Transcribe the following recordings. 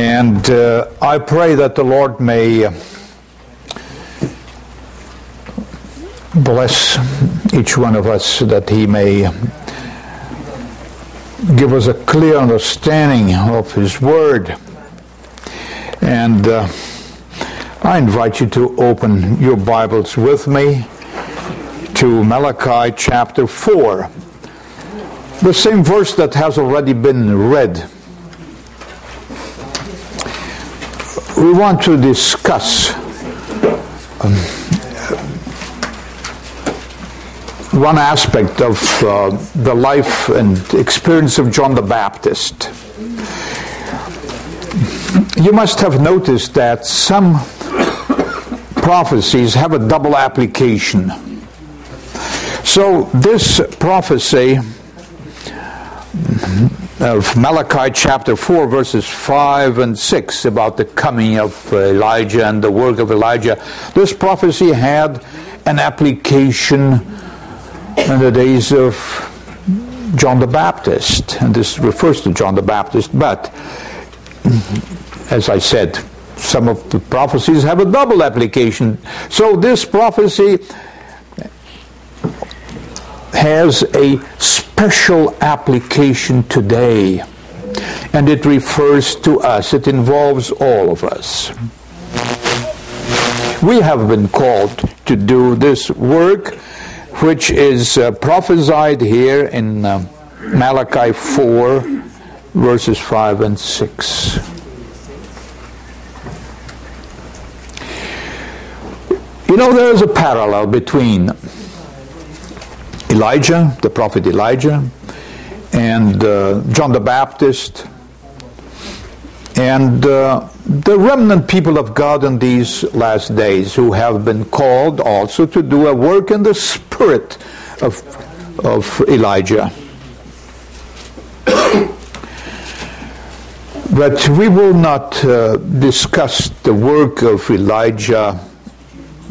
And uh, I pray that the Lord may bless each one of us, that He may give us a clear understanding of His Word. And uh, I invite you to open your Bibles with me to Malachi chapter 4, the same verse that has already been read. We want to discuss um, one aspect of uh, the life and experience of John the Baptist. You must have noticed that some prophecies have a double application. So, this prophecy of Malachi chapter 4, verses 5 and 6, about the coming of Elijah and the work of Elijah. This prophecy had an application in the days of John the Baptist, and this refers to John the Baptist, but as I said, some of the prophecies have a double application. So this prophecy has a special application today, and it refers to us. It involves all of us. We have been called to do this work, which is uh, prophesied here in uh, Malachi 4, verses 5 and 6. You know, there is a parallel between Elijah, the prophet Elijah, and uh, John the Baptist, and uh, the remnant people of God in these last days who have been called also to do a work in the spirit of, of Elijah. but we will not uh, discuss the work of Elijah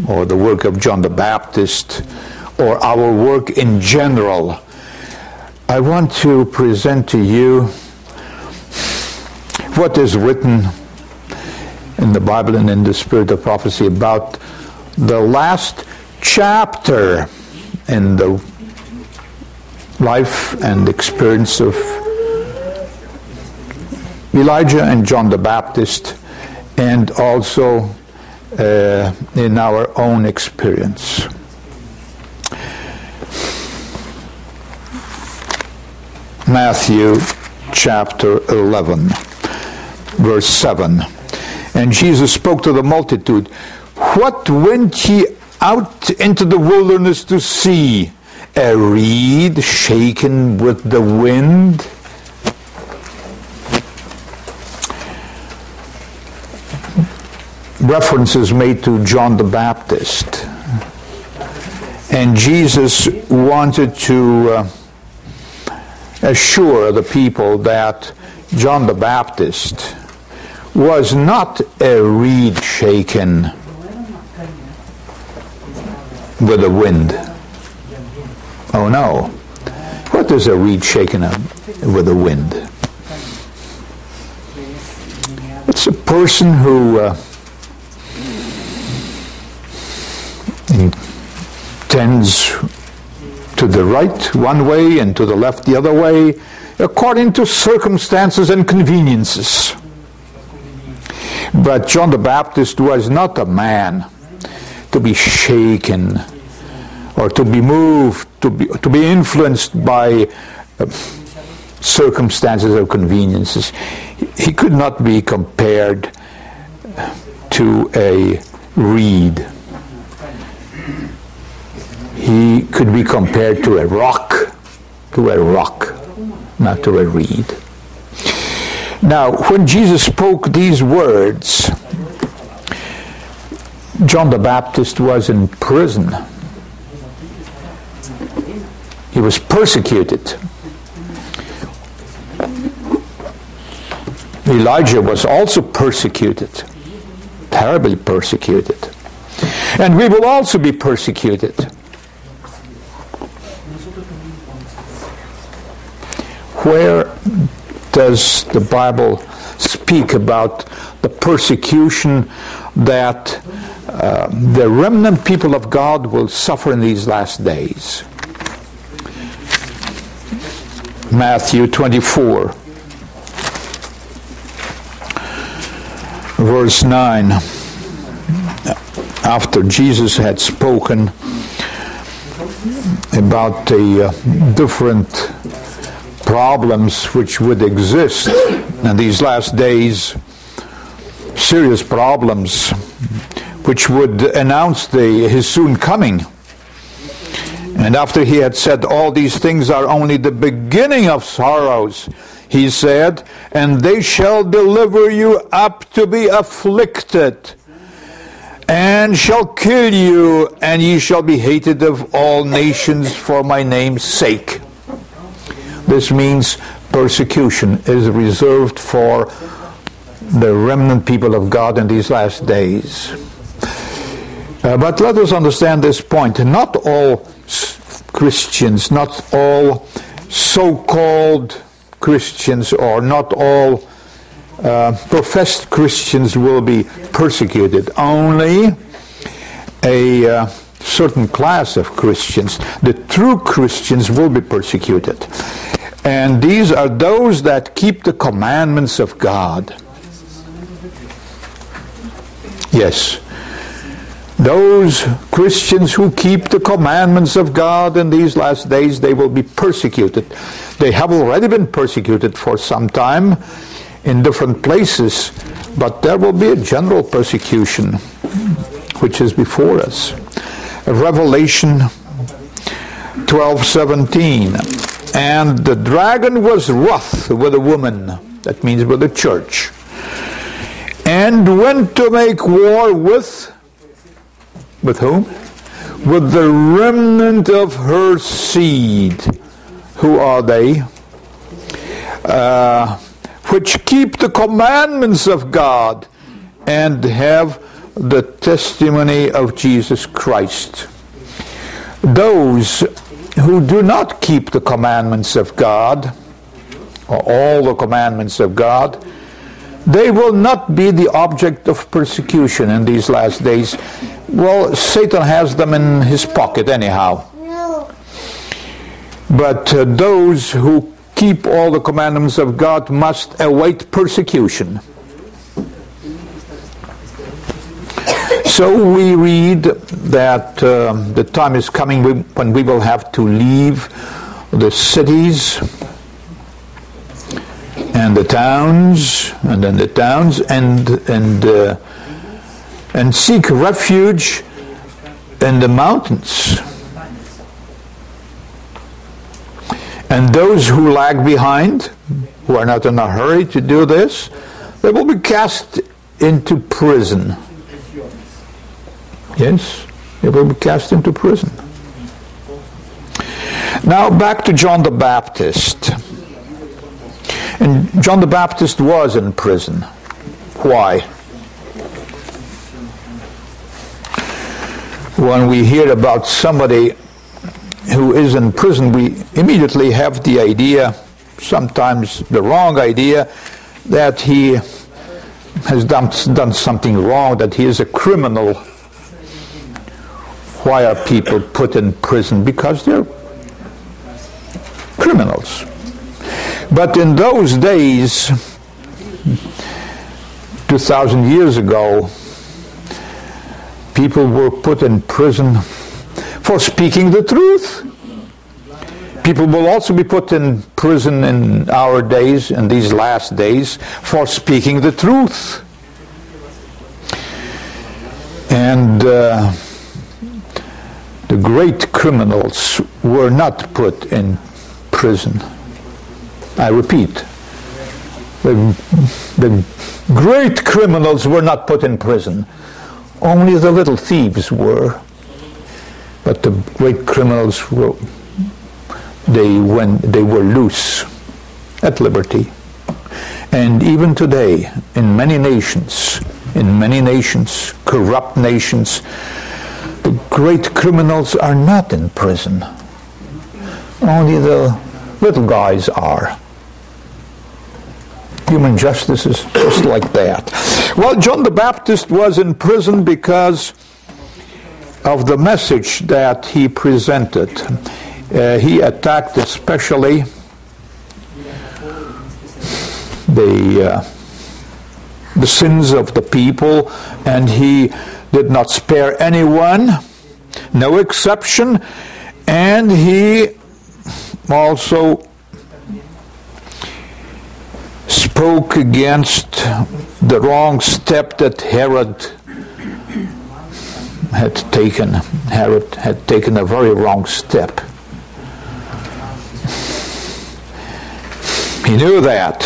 or the work of John the Baptist or our work in general, I want to present to you what is written in the Bible and in the Spirit of Prophecy about the last chapter in the life and experience of Elijah and John the Baptist, and also uh, in our own experience. Matthew chapter 11, verse 7. And Jesus spoke to the multitude, What went ye out into the wilderness to see? A reed shaken with the wind? References made to John the Baptist. And Jesus wanted to. Uh, assure the people that John the Baptist was not a reed shaken with the wind. Oh no. What is a reed shaken with the wind? It's a person who uh, intends to the right one way and to the left the other way, according to circumstances and conveniences. But John the Baptist was not a man to be shaken or to be moved, to be, to be influenced by uh, circumstances or conveniences. He could not be compared to a reed he could be compared to a rock, to a rock, not to a reed. Now, when Jesus spoke these words, John the Baptist was in prison. He was persecuted. Elijah was also persecuted, terribly persecuted. And we will also be persecuted. Where does the Bible speak about the persecution that uh, the remnant people of God will suffer in these last days. Matthew 24, verse 9. After Jesus had spoken about the uh, different problems which would exist in these last days, serious problems which would announce the, his soon coming. And after he had said, All these things are only the beginning of sorrows, he said, And they shall deliver you up to be afflicted, and shall kill you, and ye shall be hated of all nations for my name's sake. This means persecution is reserved for the remnant people of God in these last days. Uh, but let us understand this point. Not all Christians, not all so called Christians, or not all uh, professed Christians will be persecuted. Only a uh, certain class of Christians, the true Christians, will be persecuted. And these are those that keep the commandments of God. Yes. Those Christians who keep the commandments of God in these last days, they will be persecuted. They have already been persecuted for some time in different places, but there will be a general persecution which is before us. Revelation 12:17 and the dragon was wroth with the woman that means with the church and went to make war with with whom? With the remnant of her seed. Who are they? Uh, which keep the commandments of God and have the testimony of Jesus Christ. Those who do not keep the commandments of God, or all the commandments of God, they will not be the object of persecution in these last days well, Satan has them in his pocket anyhow. But uh, those who keep all the commandments of God must await persecution. So we read that uh, the time is coming when we will have to leave the cities and the towns, and then the towns, and and uh, and seek refuge in the mountains. And those who lag behind, who are not in a hurry to do this, they will be cast into prison. Yes, they will be cast into prison. Now back to John the Baptist. And John the Baptist was in prison. Why? when we hear about somebody who is in prison, we immediately have the idea, sometimes the wrong idea, that he has done, done something wrong, that he is a criminal. Why are people put in prison? Because they're criminals. But in those days, 2,000 years ago, people were put in prison for speaking the truth. People will also be put in prison in our days, in these last days, for speaking the truth. And uh, the great criminals were not put in prison. I repeat, the, the great criminals were not put in prison. Only the little thieves were, but the great criminals were. They when they were loose, at liberty, and even today, in many nations, in many nations, corrupt nations, the great criminals are not in prison. Only the little guys are. Human justice is just like that. Well, John the Baptist was in prison because of the message that he presented. Uh, he attacked especially the uh, the sins of the people, and he did not spare anyone, no exception, and he also spoke against the wrong step that Herod had taken. Herod had taken a very wrong step. He knew that.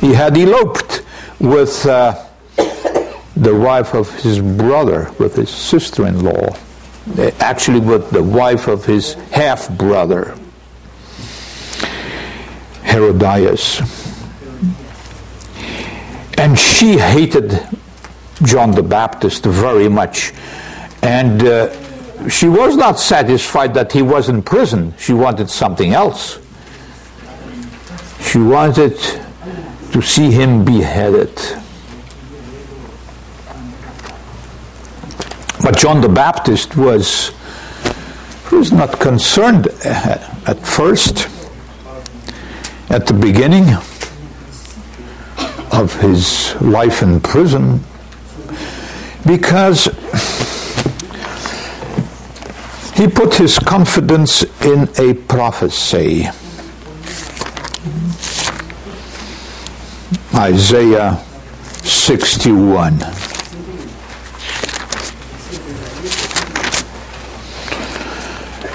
He had eloped with uh, the wife of his brother, with his sister in law, actually, with the wife of his half brother. Herodias. And she hated John the Baptist very much. And uh, she was not satisfied that he was in prison. She wanted something else. She wanted to see him beheaded. But John the Baptist was, was not concerned at first at the beginning of his life in prison because he put his confidence in a prophecy. Isaiah 61.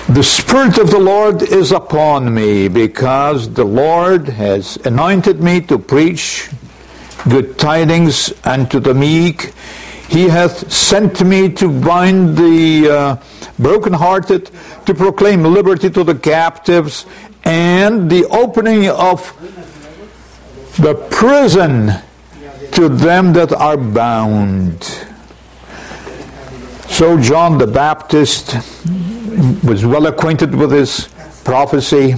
The Spirit of the Lord is upon me because the Lord has anointed me to preach good tidings unto the meek. He hath sent me to bind the uh, brokenhearted, to proclaim liberty to the captives, and the opening of the prison to them that are bound. So John the Baptist was well acquainted with this prophecy,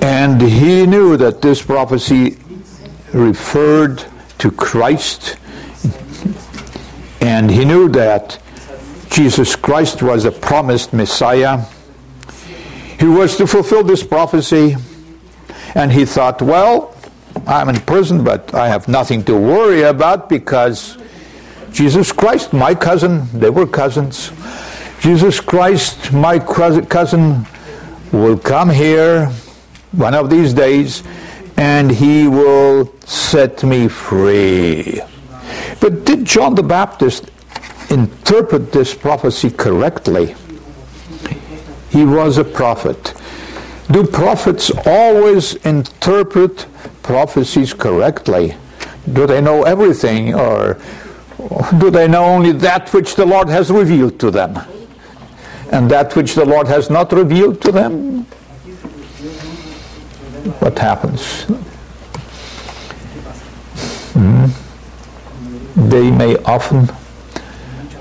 and he knew that this prophecy referred to Christ, and he knew that Jesus Christ was a promised Messiah. He was to fulfill this prophecy, and he thought, well, I'm in prison, but I have nothing to worry about because Jesus Christ, my cousin, they were cousins. Jesus Christ, my cousin, will come here one of these days and he will set me free. But did John the Baptist interpret this prophecy correctly? He was a prophet. Do prophets always interpret prophecies correctly? Do they know everything or do they know only that which the Lord has revealed to them? And that which the Lord has not revealed to them, what happens? Hmm? They may often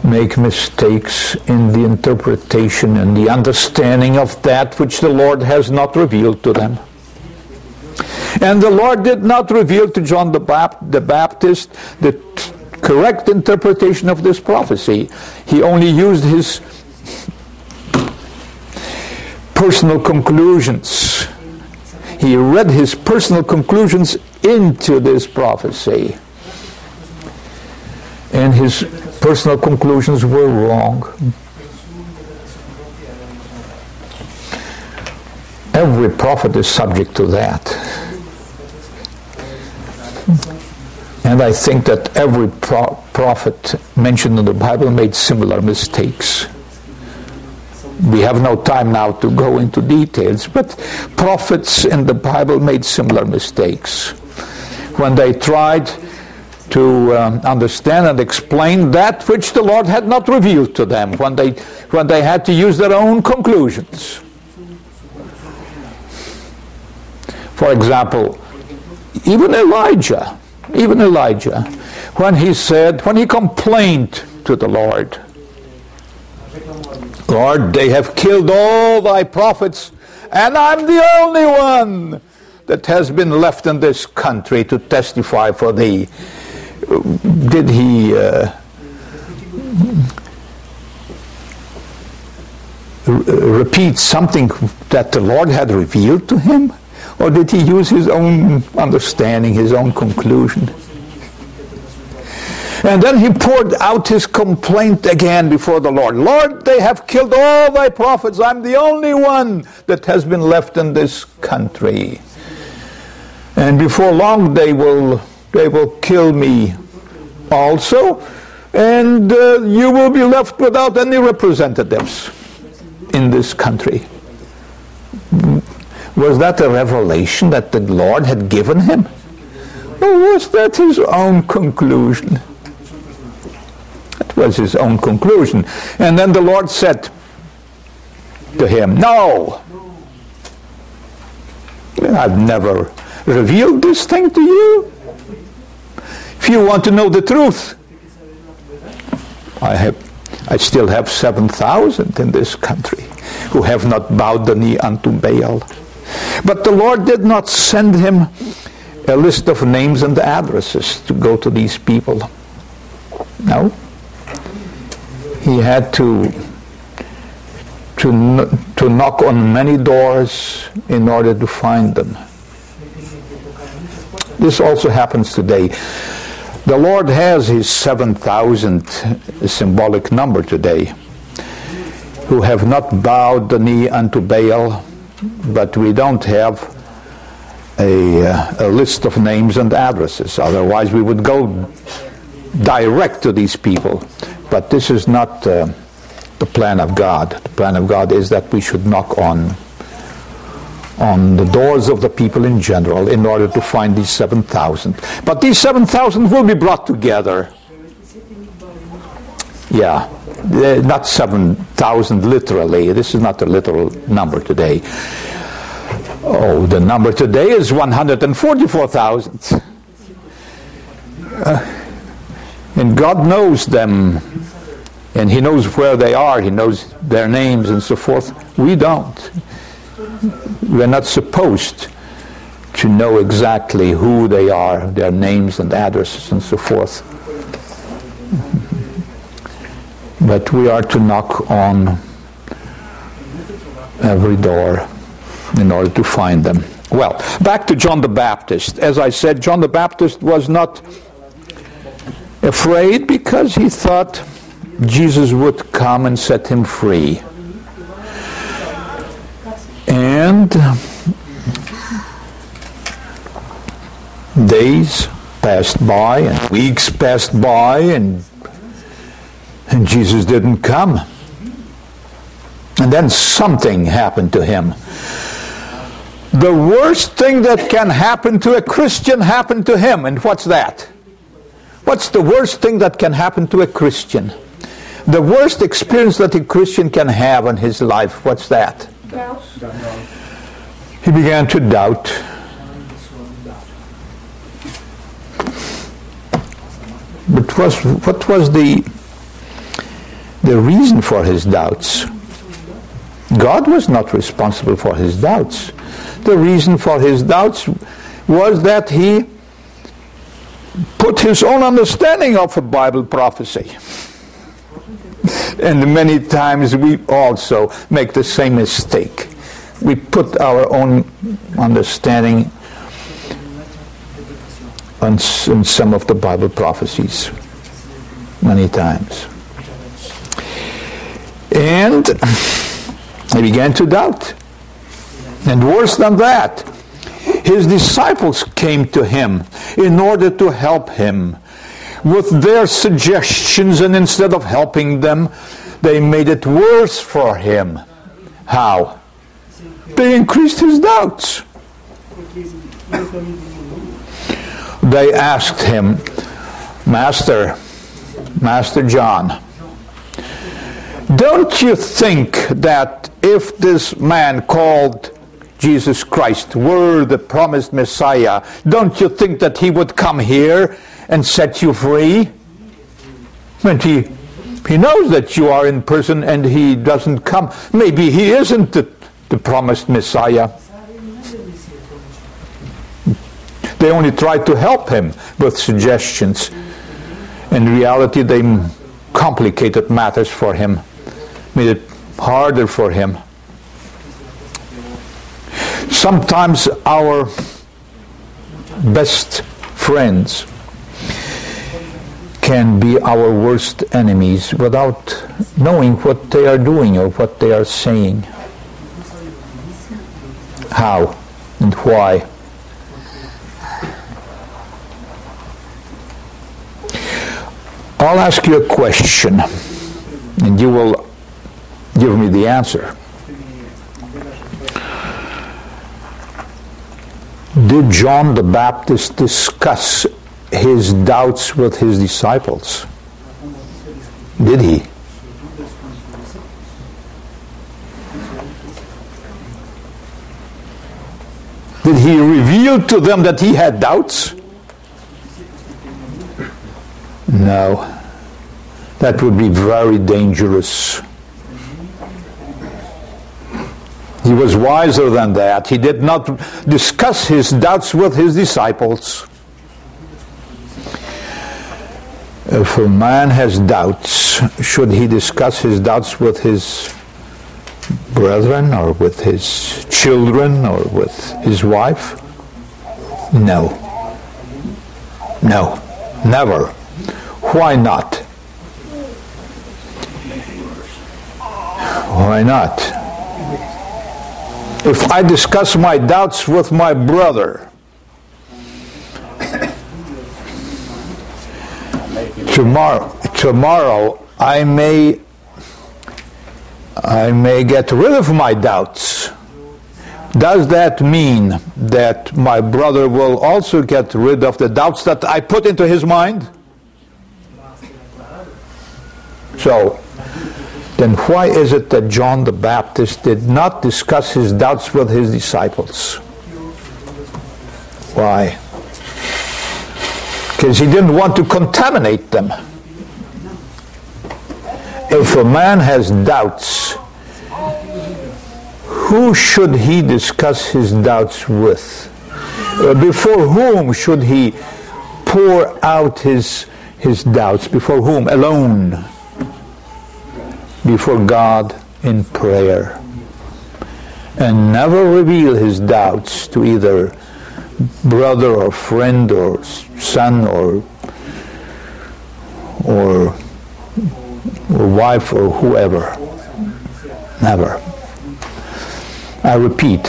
make mistakes in the interpretation and the understanding of that which the Lord has not revealed to them. And the Lord did not reveal to John the, Bap- the Baptist the t- correct interpretation of this prophecy. He only used his personal conclusions. He read his personal conclusions into this prophecy. And his personal conclusions were wrong. Every prophet is subject to that. And I think that every pro- prophet mentioned in the Bible made similar mistakes we have no time now to go into details, but prophets in the Bible made similar mistakes when they tried to um, understand and explain that which the Lord had not revealed to them, when they, when they had to use their own conclusions. For example, even Elijah, even Elijah, when he said, when he complained to the Lord, Lord, they have killed all thy prophets, and I'm the only one that has been left in this country to testify for thee. Did he uh, repeat something that the Lord had revealed to him? Or did he use his own understanding, his own conclusion? And then he poured out his complaint again before the Lord. Lord, they have killed all thy prophets. I'm the only one that has been left in this country. And before long they will they will kill me also, and uh, you will be left without any representatives in this country. Was that a revelation that the Lord had given him? Or was that his own conclusion? Was his own conclusion. And then the Lord said to him, No, I've never revealed this thing to you. If you want to know the truth, I have I still have 7,000 in this country who have not bowed the knee unto Baal. But the Lord did not send him a list of names and addresses to go to these people. No. He had to to, to knock on many doors in order to find them. This also happens today. The Lord has his 7,000 symbolic number today who have not bowed the knee unto Baal, but we don't have a, uh, a list of names and addresses. Otherwise, we would go direct to these people. But this is not uh, the plan of God. The plan of God is that we should knock on on the doors of the people in general in order to find these 7,000. But these 7,000 will be brought together. Yeah, not 7,000 literally. This is not a literal number today. Oh, the number today is 144,000. Uh, and God knows them, and He knows where they are, He knows their names and so forth. We don't we're not supposed to know exactly who they are, their names and addresses and so forth. But we are to knock on every door in order to find them. Well, back to John the Baptist. As I said, John the Baptist was not afraid because he thought Jesus would come and set him free. And days passed by and weeks passed by and, and Jesus didn't come. And then something happened to him. The worst thing that can happen to a Christian happened to him. And what's that? What's the worst thing that can happen to a Christian? The worst experience that a Christian can have in his life, what's that? Doubt. He began to doubt. But was, what was the, the reason for his doubts? God was not responsible for his doubts. The reason for his doubts was that he put his own understanding of a Bible prophecy. And many times we also make the same mistake. We put our own understanding on, on some of the Bible prophecies many times. And I began to doubt. And worse than that, his disciples came to him in order to help him with their suggestions, and instead of helping them, they made it worse for him. How? They increased his doubts. They asked him, Master, Master John, don't you think that if this man called Jesus Christ were the promised Messiah, don't you think that he would come here and set you free? And he, he knows that you are in prison and he doesn't come. Maybe he isn't the, the promised Messiah. They only try to help him with suggestions. In reality, they complicated matters for him, made it harder for him. Sometimes our best friends can be our worst enemies without knowing what they are doing or what they are saying. How and why? I'll ask you a question and you will give me the answer. Did John the Baptist discuss his doubts with his disciples? Did he? Did he reveal to them that he had doubts? No. That would be very dangerous. He was wiser than that. He did not discuss his doubts with his disciples. If a man has doubts, should he discuss his doubts with his brethren or with his children or with his wife? No. No. Never. Why not? Why not? If I discuss my doubts with my brother, tomorrow, tomorrow I may I may get rid of my doubts. Does that mean that my brother will also get rid of the doubts that I put into his mind? So, then why is it that John the Baptist did not discuss his doubts with his disciples? Why? Because he didn't want to contaminate them. If a man has doubts, who should he discuss his doubts with? Uh, before whom should he pour out his, his doubts? Before whom? Alone. Before God in prayer. And never reveal his doubts to either brother or friend or son or or, or wife or whoever. Never. I repeat,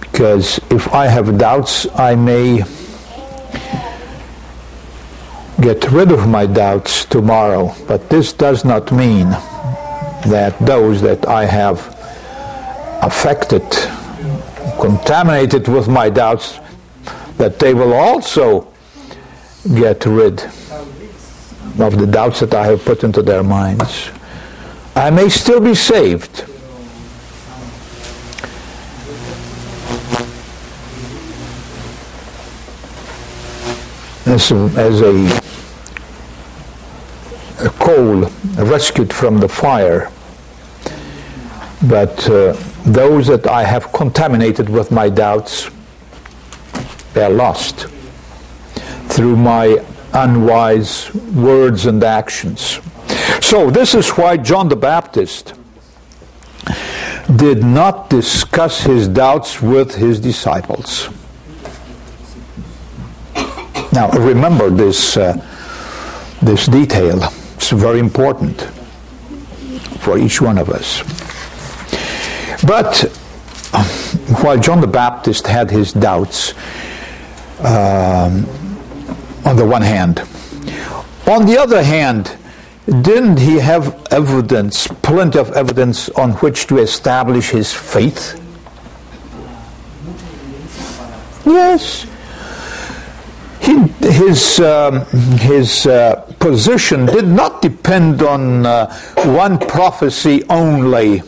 because if I have doubts, I may get rid of my doubts tomorrow, but this does not mean that those that I have affected contaminated with my doubts, that they will also get rid of the doubts that I have put into their minds. I may still be saved. As a, as a, a coal rescued from the fire, but uh, those that I have contaminated with my doubts, they're lost through my unwise words and actions. So, this is why John the Baptist did not discuss his doubts with his disciples. Now, remember this, uh, this detail. It's very important for each one of us. But while John the Baptist had his doubts, um, on the one hand, on the other hand, didn't he have evidence, plenty of evidence on which to establish his faith? Yes. He, his um, his uh, position did not depend on uh, one prophecy only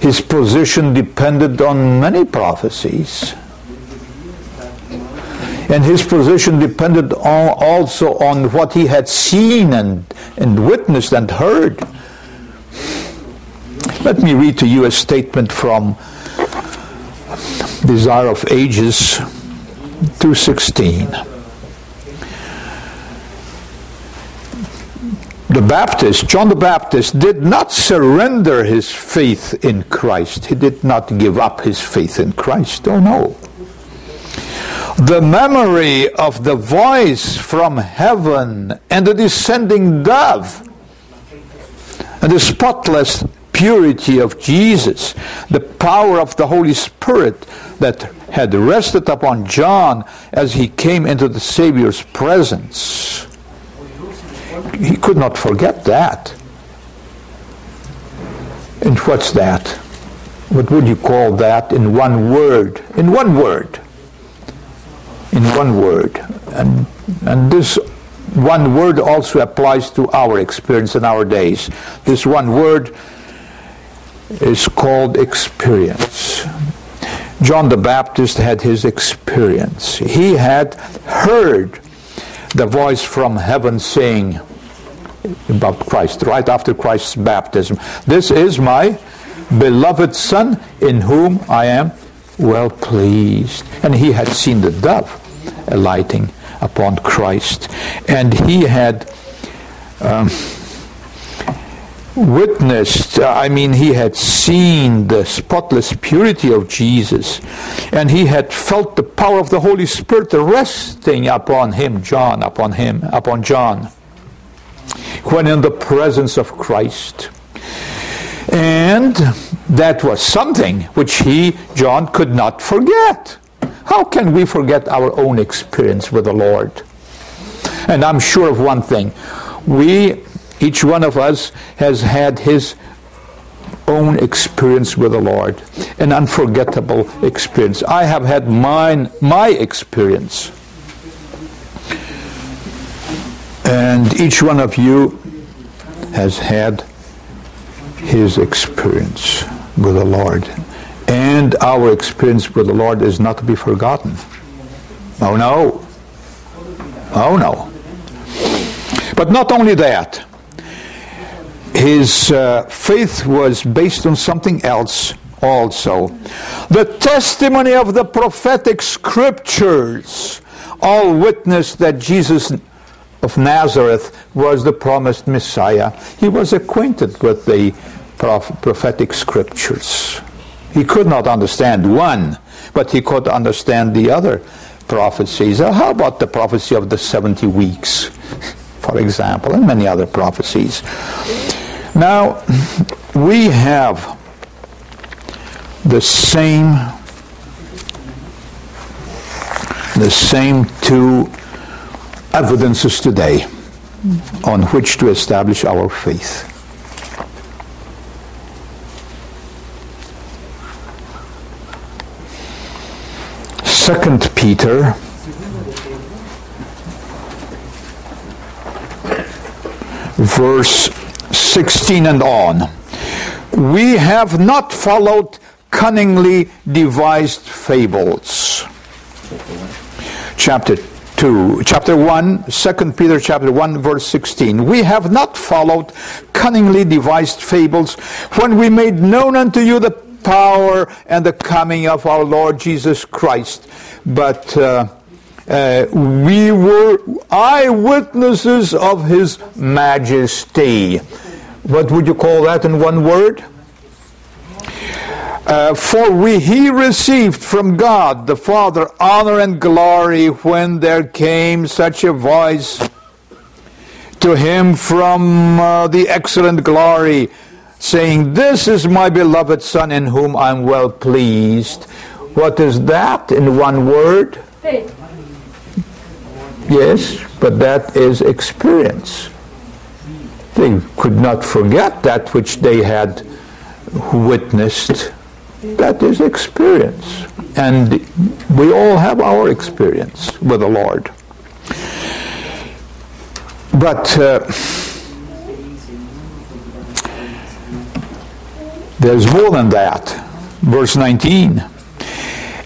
his position depended on many prophecies. And his position depended on, also on what he had seen and, and witnessed and heard. Let me read to you a statement from Desire of Ages, 2.16. The Baptist, John the Baptist, did not surrender his faith in Christ. He did not give up his faith in Christ. Oh no. The memory of the voice from heaven and the descending dove and the spotless purity of Jesus, the power of the Holy Spirit that had rested upon John as he came into the Savior's presence. He could not forget that. And what's that? What would you call that in one word? In one word. In one word. And, and this one word also applies to our experience in our days. This one word is called experience. John the Baptist had his experience. He had heard the voice from heaven saying about Christ, right after Christ's baptism. This is my beloved Son in whom I am well pleased. And he had seen the dove alighting upon Christ. And he had. Um, witnessed, uh, I mean, he had seen the spotless purity of Jesus, and he had felt the power of the Holy Spirit resting upon him, John, upon him, upon John, when in the presence of Christ. And that was something which he, John, could not forget. How can we forget our own experience with the Lord? And I'm sure of one thing. We each one of us has had his own experience with the Lord, an unforgettable experience. I have had mine, my experience. And each one of you has had his experience with the Lord. And our experience with the Lord is not to be forgotten. Oh no. Oh no. But not only that, his uh, faith was based on something else also. The testimony of the prophetic scriptures all witnessed that Jesus of Nazareth was the promised Messiah. He was acquainted with the prophetic scriptures. He could not understand one, but he could understand the other prophecies. How about the prophecy of the 70 weeks, for example, and many other prophecies? Now, we have the same the same two evidences today on which to establish our faith. Second Peter verse 16 and on. We have not followed cunningly devised fables. Chapter 2, chapter 1, 2 Peter chapter 1, verse 16. We have not followed cunningly devised fables when we made known unto you the power and the coming of our Lord Jesus Christ. But uh, uh, we were eyewitnesses of his majesty. What would you call that in one word? Uh, for we he received from God the Father honor and glory when there came such a voice to him from uh, the excellent glory, saying, This is my beloved Son in whom I'm well pleased. What is that in one word? Faith. Yes, but that is experience. They could not forget that which they had witnessed. That is experience. And we all have our experience with the Lord. But uh, there's more than that. Verse 19.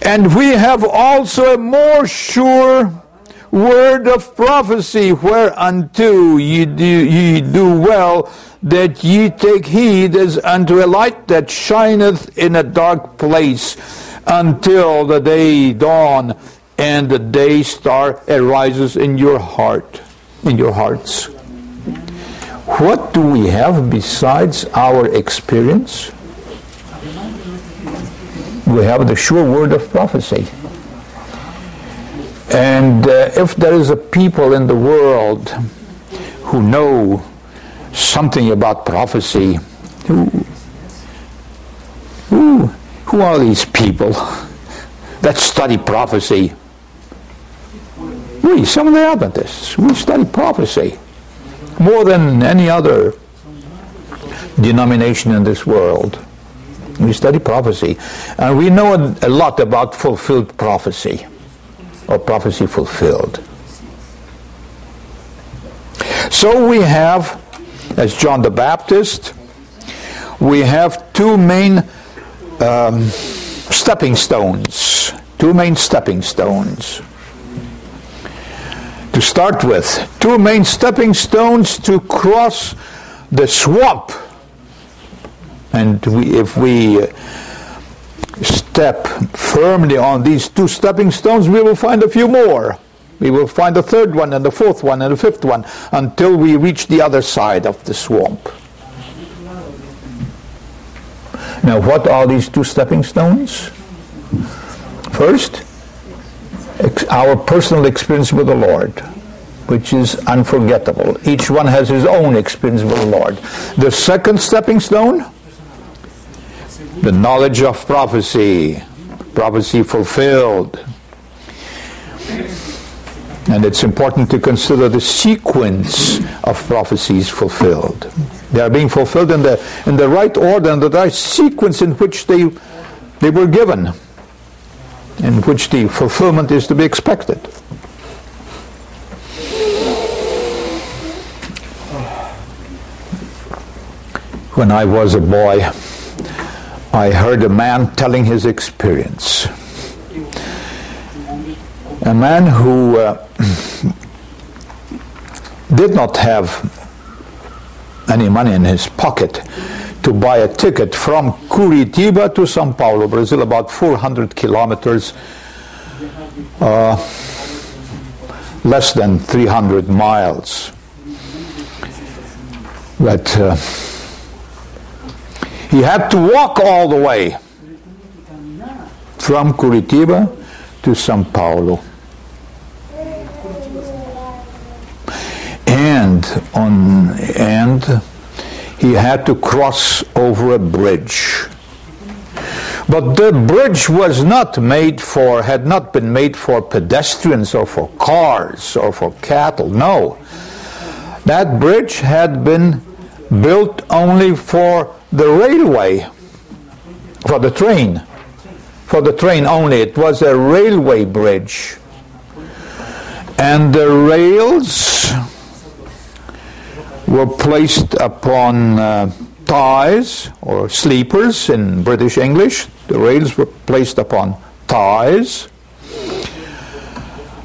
And we have also a more sure word of prophecy, whereunto ye do, ye do well that ye take heed as unto a light that shineth in a dark place until the day dawn and the day star arises in your heart, in your hearts. What do we have besides our experience? We have the sure word of prophecy. And uh, if there is a people in the world who know something about prophecy, who, who, are these people that study prophecy? We, some of the Adventists, we study prophecy more than any other denomination in this world. We study prophecy, and we know a lot about fulfilled prophecy or prophecy fulfilled. So we have, as John the Baptist, we have two main um, stepping stones. Two main stepping stones. To start with, two main stepping stones to cross the swamp. And we, if we step firmly on these two stepping stones, we will find a few more. We will find the third one and the fourth one and the fifth one until we reach the other side of the swamp. Now, what are these two stepping stones? First, our personal experience with the Lord, which is unforgettable. Each one has his own experience with the Lord. The second stepping stone, the knowledge of prophecy, prophecy fulfilled. And it's important to consider the sequence of prophecies fulfilled. They are being fulfilled in the, in the right order and the right sequence in which they, they were given, in which the fulfillment is to be expected. When I was a boy, I heard a man telling his experience. A man who uh, did not have any money in his pocket to buy a ticket from Curitiba to Sao Paulo, Brazil, about 400 kilometers, uh, less than 300 miles. But uh, he had to walk all the way from Curitiba to Sao Paulo. And on and he had to cross over a bridge. But the bridge was not made for, had not been made for pedestrians or for cars or for cattle. No. That bridge had been built only for the railway, for the train. For the train only. It was a railway bridge. And the rails were placed upon uh, ties or sleepers in British English. The rails were placed upon ties.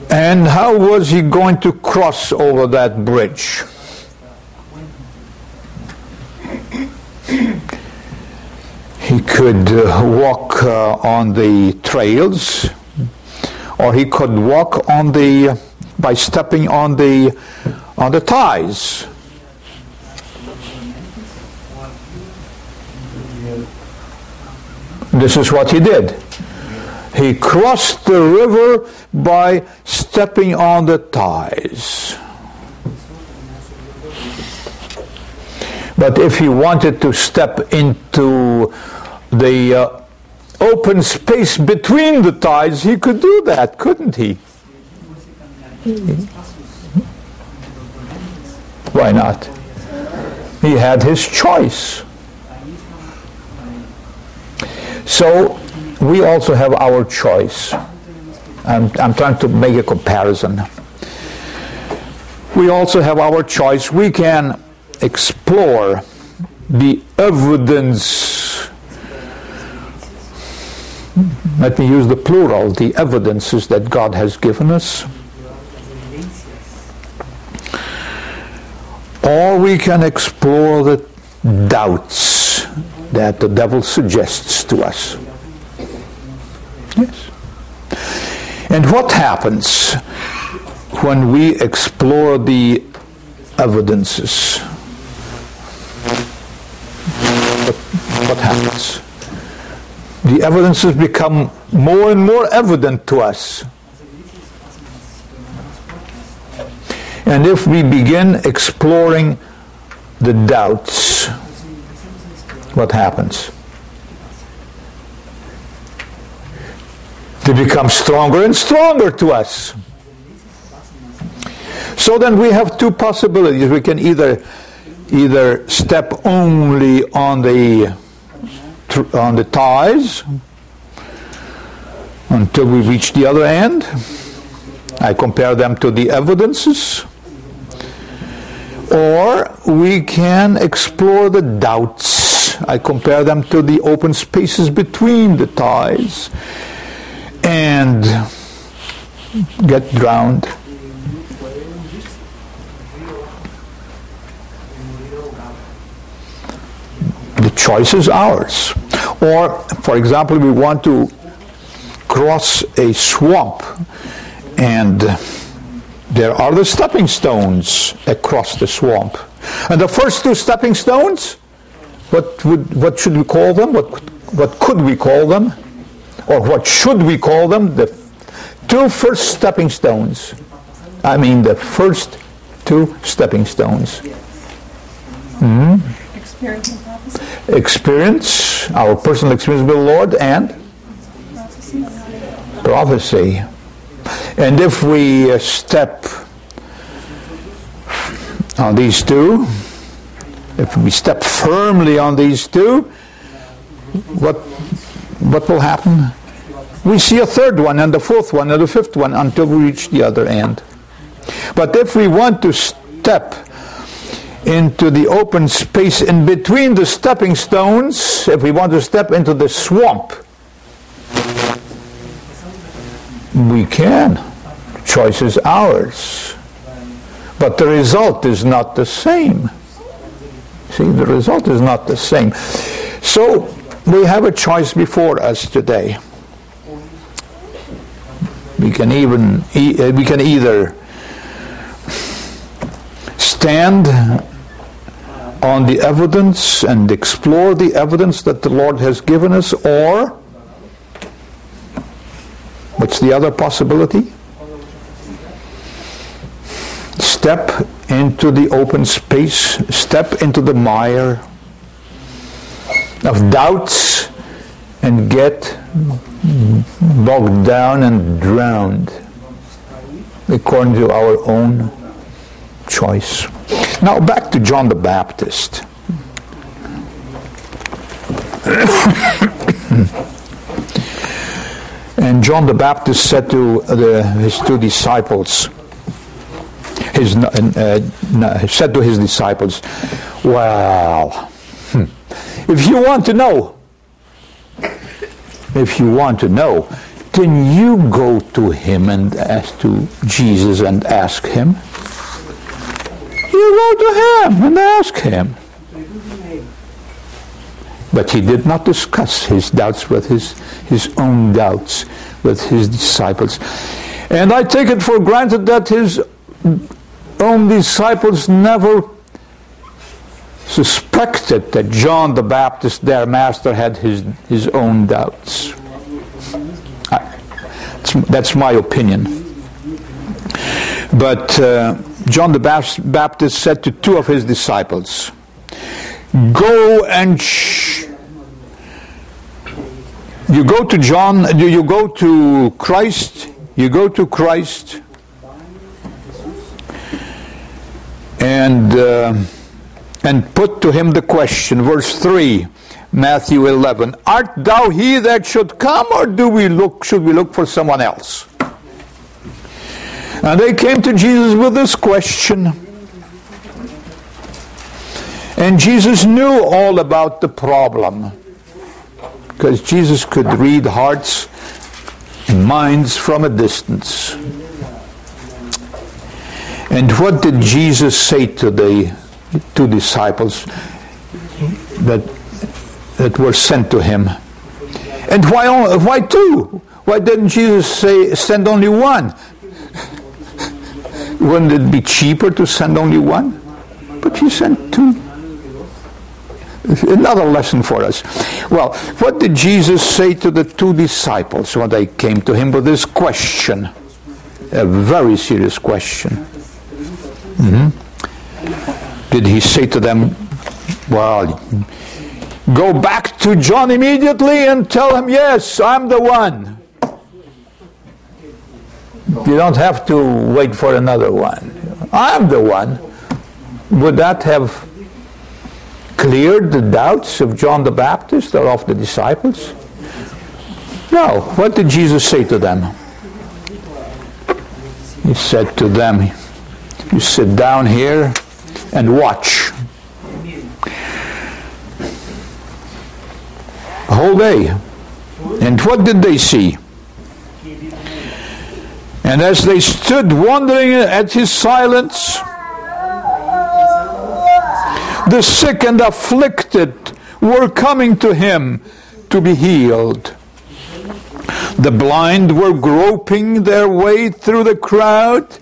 And how was he going to cross over that bridge? He could uh, walk uh, on the trails, or he could walk on the by stepping on the on the ties. This is what he did. He crossed the river by stepping on the ties. But if he wanted to step into the uh, open space between the ties, he could do that, couldn't he? Why not? He had his choice. So we also have our choice. I'm, I'm trying to make a comparison. We also have our choice. We can explore the evidence. Let me use the plural, the evidences that God has given us. Or we can explore the doubts that the devil suggests to us. Yes. And what happens when we explore the evidences? What, happens? The evidences become more and more evident to us. And if we begin exploring the doubts, what happens? They become stronger and stronger to us. So then we have two possibilities. We can either either step only on the on the ties until we reach the other end. I compare them to the evidences. Or we can explore the doubts. I compare them to the open spaces between the ties and get drowned. The choice is ours. Or, for example, we want to cross a swamp and there are the stepping stones across the swamp. And the first two stepping stones, what, would, what should we call them? What, what could we call them? Or what should we call them? The two first stepping stones. I mean, the first two stepping stones. Mm-hmm. Experience Experience, our personal experience with the Lord, and prophecy. And if we uh, step on these two, if we step firmly on these two, what what will happen? We see a third one and the fourth one and the fifth one until we reach the other end. But if we want to step into the open space in between the stepping stones, if we want to step into the swamp, we can. Choice is ours. But the result is not the same. See, the result is not the same. So we have a choice before us today. We can even uh, we can either stand on the evidence and explore the evidence that the Lord has given us, or What's the other possibility? Step into the open space, step into the mire of doubts and get bogged down and drowned according to our own choice. Now back to John the Baptist. And John the Baptist said to the, his two disciples, his, uh, said to his disciples, Well, hmm, if you want to know, if you want to know, then you go to him and ask to Jesus and ask him. You go to him and ask him. But he did not discuss his doubts with his, his own doubts with his disciples. And I take it for granted that his own disciples never suspected that John the Baptist, their master, had his, his own doubts. I, that's my opinion. But uh, John the Baptist said to two of his disciples, Go and you go to John, do you go to Christ, you go to Christ, and uh, and put to him the question, verse three, Matthew eleven: Art thou he that should come, or do we look? Should we look for someone else? And they came to Jesus with this question. And Jesus knew all about the problem because Jesus could read hearts and minds from a distance. And what did Jesus say to the two disciples that, that were sent to him? And why, why two? Why didn't Jesus say, send only one? Wouldn't it be cheaper to send only one? But he sent two. Another lesson for us. Well, what did Jesus say to the two disciples when they came to him with this question? A very serious question. Mm-hmm. Did he say to them, well, go back to John immediately and tell him, yes, I'm the one. You don't have to wait for another one. I'm the one. Would that have cleared the doubts of John the Baptist or of the disciples? No. What did Jesus say to them? He said to them, You sit down here and watch. A whole day. And what did they see? And as they stood wondering at his silence, the sick and afflicted were coming to him to be healed. The blind were groping their way through the crowd,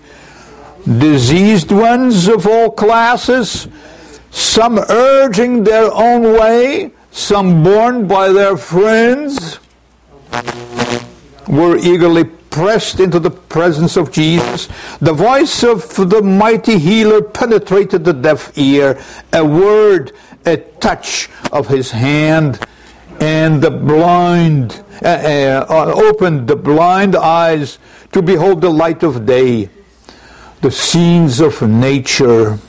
diseased ones of all classes, some urging their own way, some borne by their friends, were eagerly pressed into the presence of Jesus. The voice of the mighty healer penetrated the deaf ear. A word, a touch of his hand, and the blind uh, uh, opened the blind eyes to behold the light of day, the scenes of nature,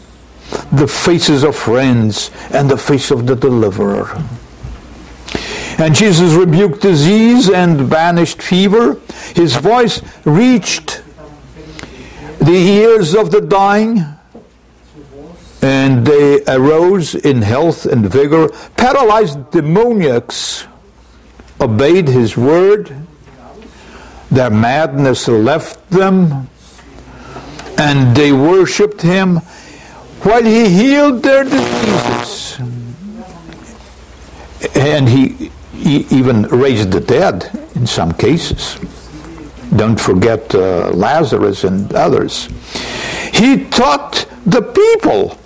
the faces of friends, and the face of the deliverer. And Jesus rebuked disease and banished fever. His voice reached the ears of the dying, and they arose in health and vigor. Paralyzed demoniacs obeyed his word. Their madness left them, and they worshipped him while he healed their diseases. And he even raised the dead in some cases. Don't forget uh, Lazarus and others. He taught the people,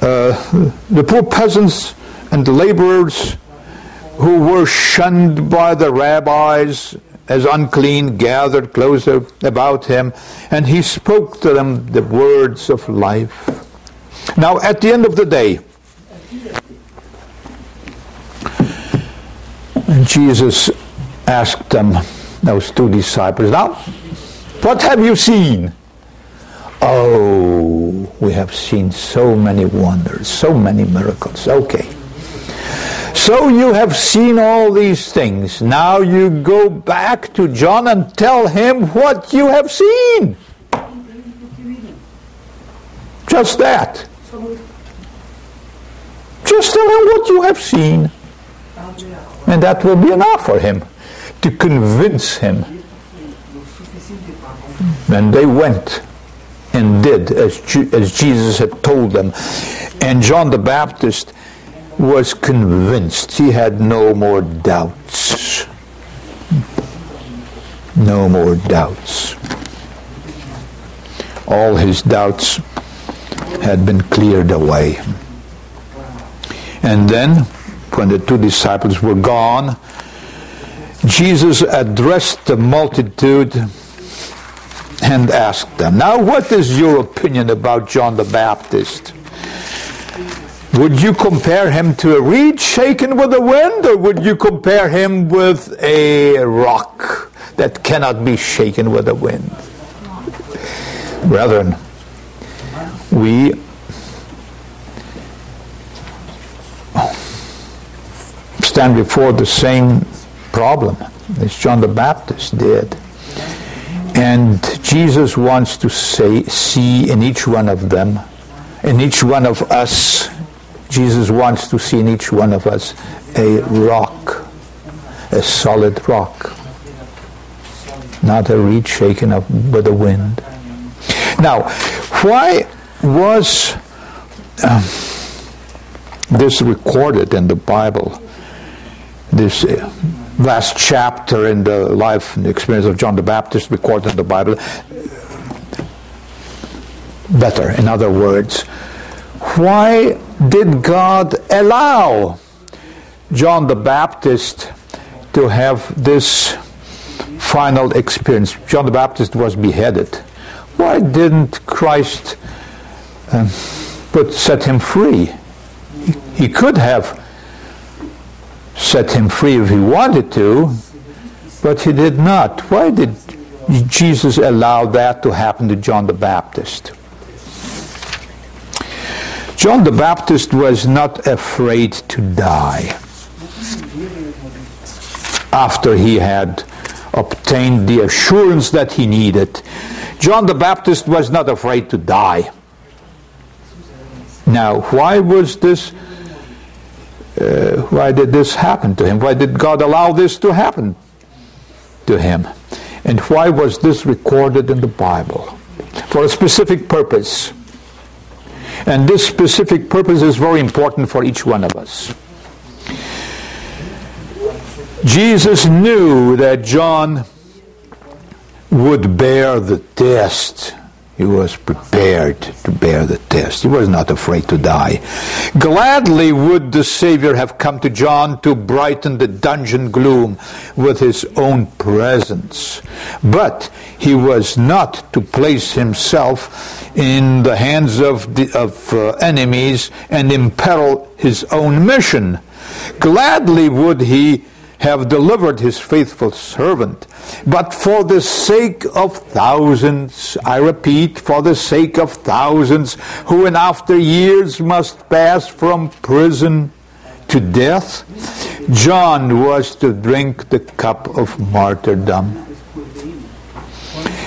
uh, the poor peasants and the laborers who were shunned by the rabbis as unclean, gathered closer about him, and he spoke to them the words of life. Now, at the end of the day, And Jesus asked them, those two disciples, Now, what have you seen? Oh, we have seen so many wonders, so many miracles. Okay. So you have seen all these things. Now you go back to John and tell him what you have seen. Just that. Just tell him what you have seen. And that will be enough for him to convince him. And they went and did as, as Jesus had told them. And John the Baptist was convinced. He had no more doubts. No more doubts. All his doubts had been cleared away. And then when the two disciples were gone, Jesus addressed the multitude and asked them, Now, what is your opinion about John the Baptist? Would you compare him to a reed shaken with the wind, or would you compare him with a rock that cannot be shaken with the wind? Brethren, we stand before the same problem as John the Baptist did. And Jesus wants to say, see in each one of them, in each one of us, Jesus wants to see in each one of us a rock, a solid rock, not a reed shaken up by the wind. Now, why was um, this recorded in the Bible? This uh, last chapter in the life and experience of John the Baptist recorded in the Bible. Better, in other words, why did God allow John the Baptist to have this final experience? John the Baptist was beheaded. Why didn't Christ um, put set him free? He could have set him free if he wanted to, but he did not. Why did Jesus allow that to happen to John the Baptist? John the Baptist was not afraid to die after he had obtained the assurance that he needed. John the Baptist was not afraid to die. Now, why was this? Uh, why did this happen to him? Why did God allow this to happen to him? And why was this recorded in the Bible? For a specific purpose. And this specific purpose is very important for each one of us. Jesus knew that John would bear the test he was prepared to bear the test. He was not afraid to die. Gladly would the Savior have come to John to brighten the dungeon gloom with his own presence. But he was not to place himself in the hands of, the, of uh, enemies and imperil his own mission. Gladly would he have delivered his faithful servant. But for the sake of thousands, I repeat, for the sake of thousands who in after years must pass from prison to death, John was to drink the cup of martyrdom.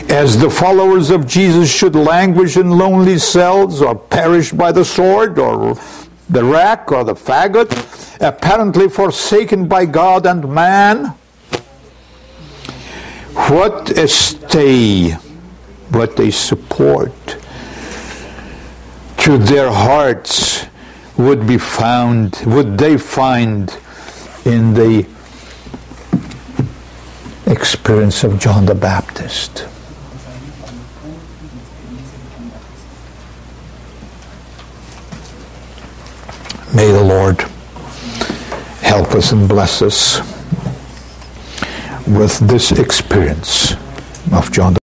As the followers of Jesus should languish in lonely cells or perish by the sword or the rack or the faggot, apparently forsaken by God and man. What a stay, what a support to their hearts would be found, would they find in the experience of John the Baptist. May the Lord help us and bless us with this experience of John